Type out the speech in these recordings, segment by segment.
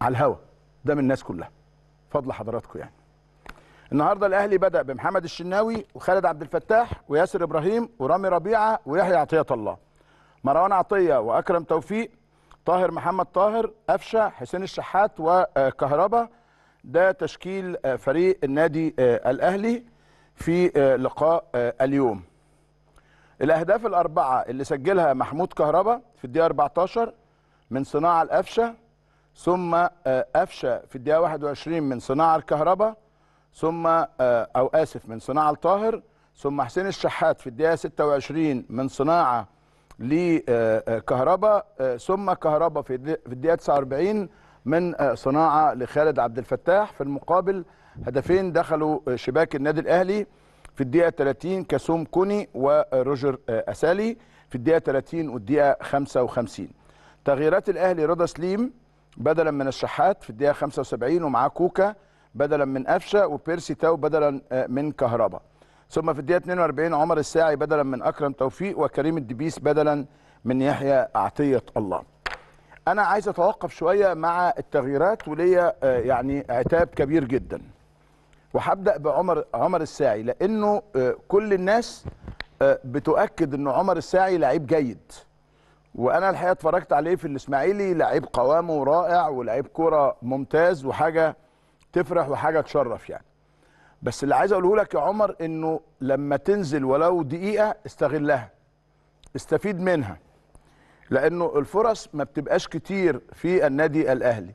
على الهوا. قدام الناس كلها. فضل حضراتكم يعني. النهارده الأهلي بدأ بمحمد الشناوي وخالد عبد الفتاح وياسر إبراهيم ورامي ربيعة ويحيى عطية الله. مروان عطية وأكرم توفيق طاهر محمد طاهر قفشة حسين الشحات وكهربا. ده تشكيل فريق النادي الأهلي في لقاء اليوم. الأهداف الأربعة اللي سجلها محمود كهربا في الدقيقة 14 من صناعة القفشة ثم قفشة في الدقيقة 21 من صناعة الكهربا ثم أو آسف من صناعة الطاهر ثم حسين الشحات في الدقيقة 26 من صناعة لكهربا ثم كهربا في الدقيقة 49 من صناعة لخالد عبد الفتاح. في المقابل هدفين دخلوا شباك النادي الأهلي في الدقيقة 30 كسوم كوني وروجر أسالي في الدقيقة 30 والدقيقة 55 تغييرات الأهلي رضا سليم بدلا من الشحات في الدقيقة 75 ومعاه كوكا بدلا من قفشة وبيرسي تاو بدلا من كهربا. ثم في الدقيقة 42 عمر الساعي بدلا من أكرم توفيق وكريم الدبيس بدلا من يحيى عطية الله. أنا عايز أتوقف شوية مع التغييرات وليا يعني عتاب كبير جدا. وهبدأ بعمر عمر الساعي لأنه كل الناس بتؤكد ان عمر الساعي لعيب جيد. وأنا الحقيقة اتفرجت عليه في الإسماعيلي لعيب قوامه رائع ولعيب كورة ممتاز وحاجة تفرح وحاجة تشرف يعني. بس اللي عايز أقوله لك يا عمر إنه لما تنزل ولو دقيقة استغلها استفيد منها. لأنه الفرص ما بتبقاش كتير في النادي الأهلي.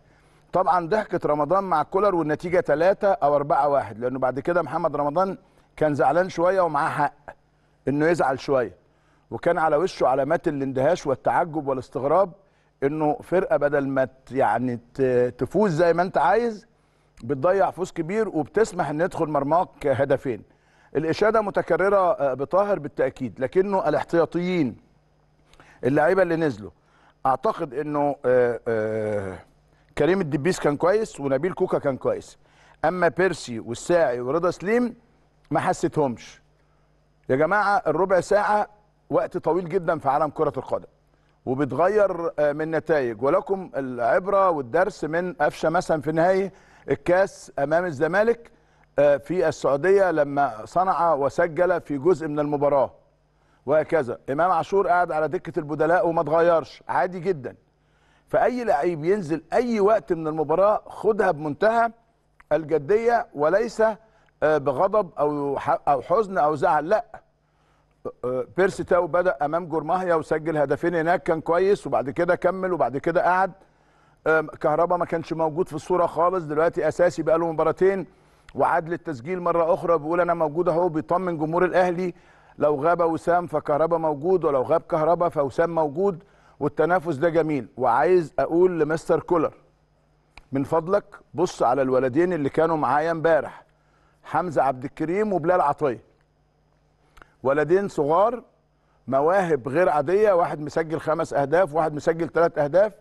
طبعا ضحكة رمضان مع كولر والنتيجة 3 أو 4 1 لأنه بعد كده محمد رمضان كان زعلان شوية ومعاه حق إنه يزعل شوية. وكان على وشه علامات الاندهاش والتعجب والاستغراب انه فرقة بدل ما يعني تفوز زي ما انت عايز بتضيع فوز كبير وبتسمح ان يدخل مرماك هدفين. الإشادة متكررة بطاهر بالتأكيد لكنه الاحتياطيين اللعيبة اللي نزلوا أعتقد إنه آآ آآ كريم الدبيس كان كويس ونبيل كوكا كان كويس. أما بيرسي والساعي ورضا سليم ما حسيتهمش. يا جماعة الربع ساعة وقت طويل جدا في عالم كرة القدم وبتغير من نتائج. ولكم العبرة والدرس من قفشه مثلا في نهائي الكاس أمام الزمالك في السعودية لما صنع وسجل في جزء من المباراة. وهكذا. إمام عاشور قاعد على دكة البدلاء وما اتغيرش عادي جدا. فأي لعيب ينزل أي وقت من المباراة خدها بمنتهى الجدية وليس بغضب أو أو حزن أو زعل. لا. بيرسي تاو بدأ أمام جورماهيا وسجل هدفين هناك كان كويس وبعد كده كمل وبعد كده قعد. كهربا ما كانش موجود في الصورة خالص دلوقتي أساسي بقى له مباراتين وعاد للتسجيل مرة أخرى بيقول أنا موجود أهو بيطمن جمهور الأهلي لو غاب وسام فكهربا موجود ولو غاب كهربا فوسام موجود والتنافس ده جميل. وعايز أقول لمستر كولر من فضلك بص على الولدين اللي كانوا معايا امبارح حمزة عبد الكريم وبلال عطية. ولدين صغار مواهب غير عادية واحد مسجل خمس أهداف واحد مسجل ثلاث أهداف.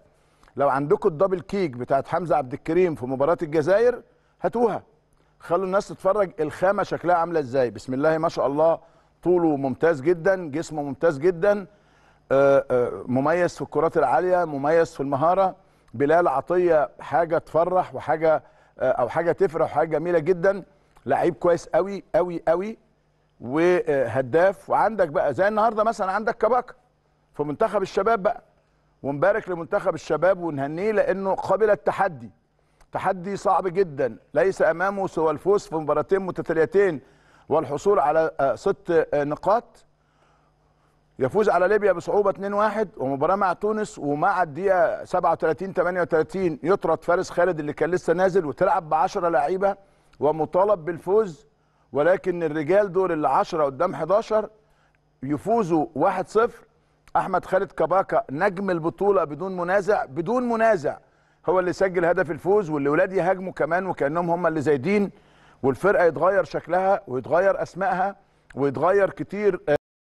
لو عندكم الدبل كيك بتاعت حمزة عبد الكريم في مباراة الجزائر هاتوها. خلوا الناس تتفرج الخامة شكلها عاملة إزاي. بسم الله ما شاء الله. طوله ممتاز جدا جسمه ممتاز جدا. مميز في الكرات العالية مميز في المهارة. بلال عطية حاجة تفرح وحاجة أو حاجة تفرح وحاجة جميلة جدا. لعيب كويس قوي قوي قوي وهداف. وعندك بقى زي النهارده مثلا عندك كباكا في منتخب الشباب بقى ونبارك لمنتخب الشباب ونهنيه لأنه قبل التحدي. تحدي صعب جدا ليس أمامه سوى الفوز في مباراتين متتاليتين والحصول على ست نقاط. يفوز على ليبيا بصعوبة 2-1 ومباراة مع تونس ومع الدقيقة 37 38 يطرد فارس خالد اللي كان لسه نازل وتلعب ب 10 لعيبة ومطالب بالفوز ولكن الرجال دول اللي 10 قدام 11 يفوزوا 1-0 أحمد خالد كباكا نجم البطولة بدون منازع بدون منازع هو اللي سجل هدف الفوز واللي ولاد يهاجموا كمان وكأنهم هم اللي زايدين والفرقة يتغير شكلها ويتغير أسمائها ويتغير كتير